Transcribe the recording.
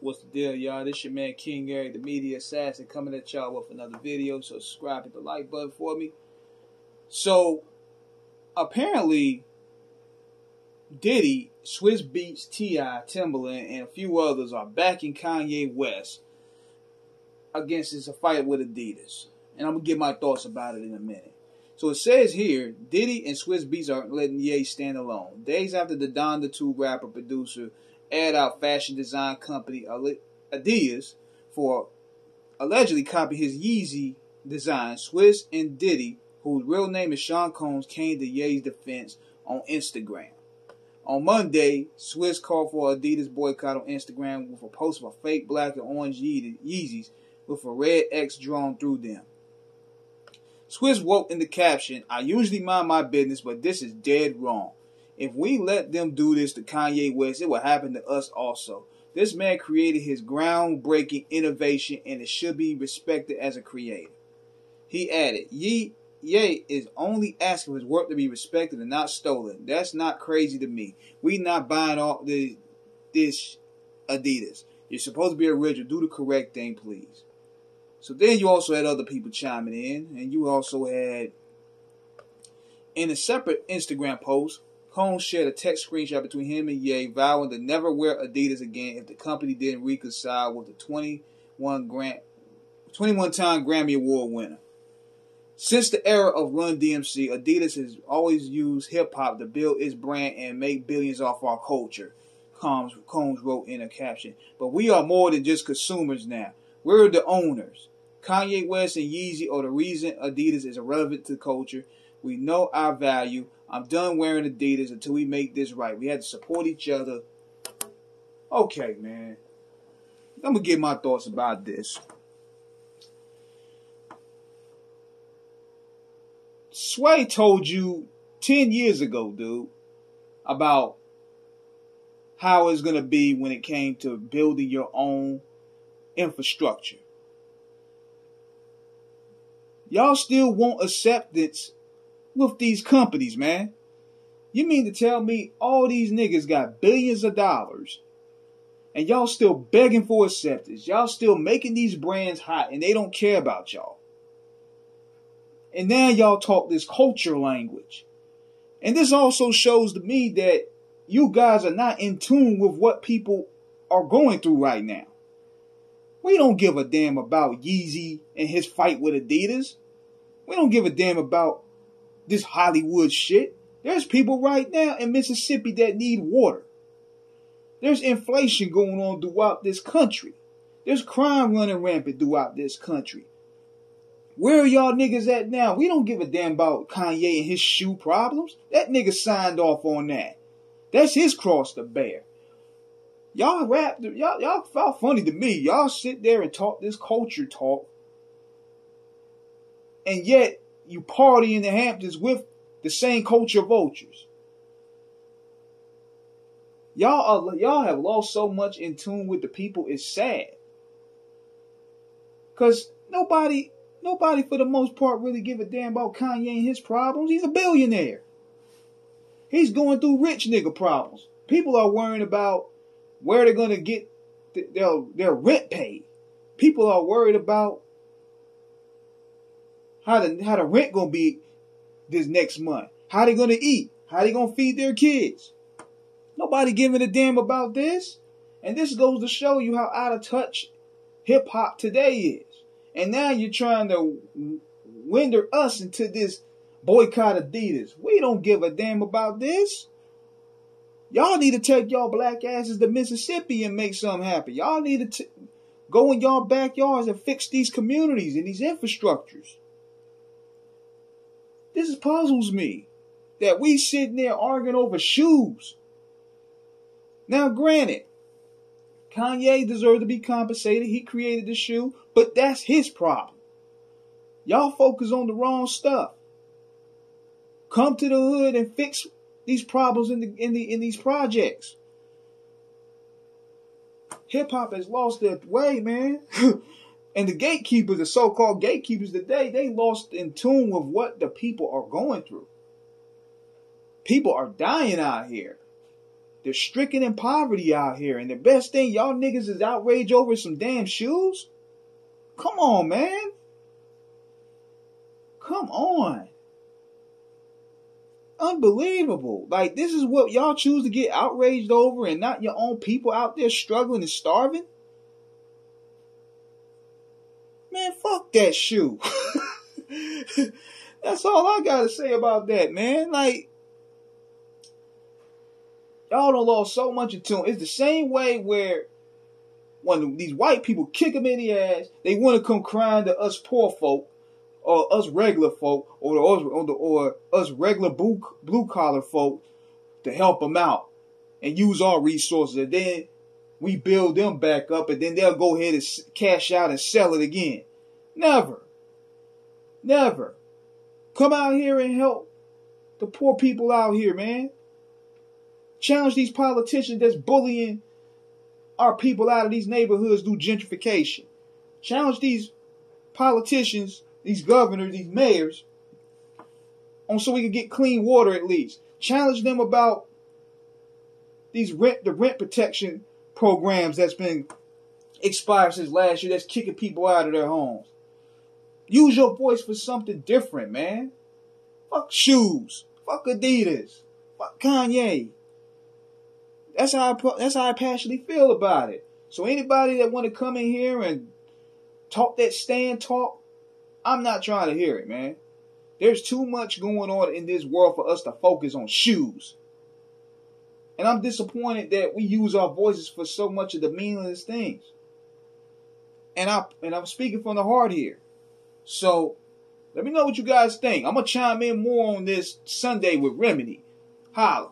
What's the deal, y'all? This your man King Eric, the media assassin, coming at y'all with another video. So subscribe, hit the like button for me. So apparently, Diddy, Swizz Beatz, T.I., Timbaland, and a few others are backing Kanye West against his fight with Adidas. And I'm gonna get my thoughts about it in a minute. So it says here, Diddy and Swizz Beatz aren't letting Ye stand alone. Days after the Donda Two rapper producer aired out fashion design company Adidas for allegedly copying his Yeezy design, Swizz and Diddy, whose real name is Sean Combs, came to Ye's defense on Instagram. On Monday, Swizz called for Adidas boycott on Instagram with a post of a fake black and orange Yeezys with a red X drawn through them. Swizz wrote in the caption, I usually mind my business, but this is dead wrong. If we let them do this to Kanye West, it will happen to us also. This man created his groundbreaking innovation and it should be respected as a creator. He added, Ye Ye is only asking for his work to be respected and not stolen. That's not crazy to me. We not buying all this, this Adidas. You're supposed to be original. Do the correct thing, please. So then you also had other people chiming in, and you also had in a separate Instagram post, Combs shared a text screenshot between him and Ye vowing to never wear Adidas again if the company didn't reconcile with the 21 grant 21 time Grammy Award winner. Since the era of Run DMC, Adidas has always used hip hop to build its brand and make billions off our culture. Combs, Combs wrote in a caption. But we are more than just consumers now. We're the owners. Kanye West and Yeezy are the reason Adidas is irrelevant to culture. We know our value. I'm done wearing Adidas until we make this right. We had to support each other. Okay, man. I'm gonna give my thoughts about this. Sway told you 10 years ago, dude, about how it's gonna be when it came to building your own infrastructure. Y'all still want acceptance with these companies, man. You mean to tell me all these niggas got billions of dollars and y'all still begging for acceptance? Y'all still making these brands hot and they don't care about y'all. And now y'all talk this culture language. And this also shows to me that you guys are not in tune with what people are going through right now. We don't give a damn about Yeezy and his fight with Adidas. We don't give a damn about this Hollywood shit. There's people right now in Mississippi that need water. There's inflation going on throughout this country. There's crime running rampant throughout this country. Where are y'all niggas at now? We don't give a damn about Kanye and his shoe problems. That nigga signed off on that. That's his cross to bear. Y'all rap, y'all, y'all felt funny to me. Y'all sit there and talk this culture talk, and yet you party in the Hamptons with the same culture vultures. Y'all are, y'all have lost so much in tune with the people. It's sad. Cause nobody, nobody for the most part really give a damn about Kanye and his problems. He's a billionaire. He's going through rich nigga problems. People are worrying about where they're going to get their, their rent paid. People are worried about how the, how the rent to be this next month. How they going to eat. How they going to feed their kids. Nobody giving a damn about this. And this goes to show you how out of touch hip hop today is. And now you're trying to winder us into this boycott Adidas. We don't give a damn about this. Y'all need to take y'all black asses to Mississippi and make something happen. Y'all need to t- go in y'all backyards and fix these communities and these infrastructures. This puzzles me that we sitting there arguing over shoes. Now, granted, Kanye deserved to be compensated. He created the shoe, but that's his problem. Y'all focus on the wrong stuff. Come to the hood and fix these problems in the in the in these projects. Hip hop has lost their way, man. and the gatekeepers, the so-called gatekeepers today, they lost in tune with what the people are going through. People are dying out here. they're stricken in poverty out here, and the best thing y'all niggas is outrage over some damn shoes. Come on, man. Come on. Unbelievable. Like, this is what y'all choose to get outraged over and not your own people out there struggling and starving? Man, fuck that shoe. That's all I gotta say about that, man. Like, y'all don't lost so much of tune. It's the same way where when these white people kick them in the ass, they want to come crying to us poor folk or us regular folk or or, or us regular blue, blue collar folk to help them out and use our resources. And then we build them back up and then they'll go ahead and cash out and sell it again. Never. Never. Come out here and help the poor people out here, man. Challenge these politicians that's bullying our people out of these neighborhoods through gentrification. Challenge these politicians, these governors, these mayors, on so we can get clean water at least. Challenge them about these rent the rent protection programs that's been expired since last year that's kicking people out of their homes. Use your voice for something different, man. Fuck shoes. Fuck Adidas. Fuck Kanye. That's how I, that's how I passionately feel about it. So anybody that want to come in here and talk that stand talk, I'm not trying to hear it, man. There's too much going on in this world for us to focus on shoes. And I'm disappointed that we use our voices for so much of the meaningless things. And I and I'm speaking from the heart here. So let me know what you guys think. I'm gonna chime in more on this Sunday with Remedy. Holla.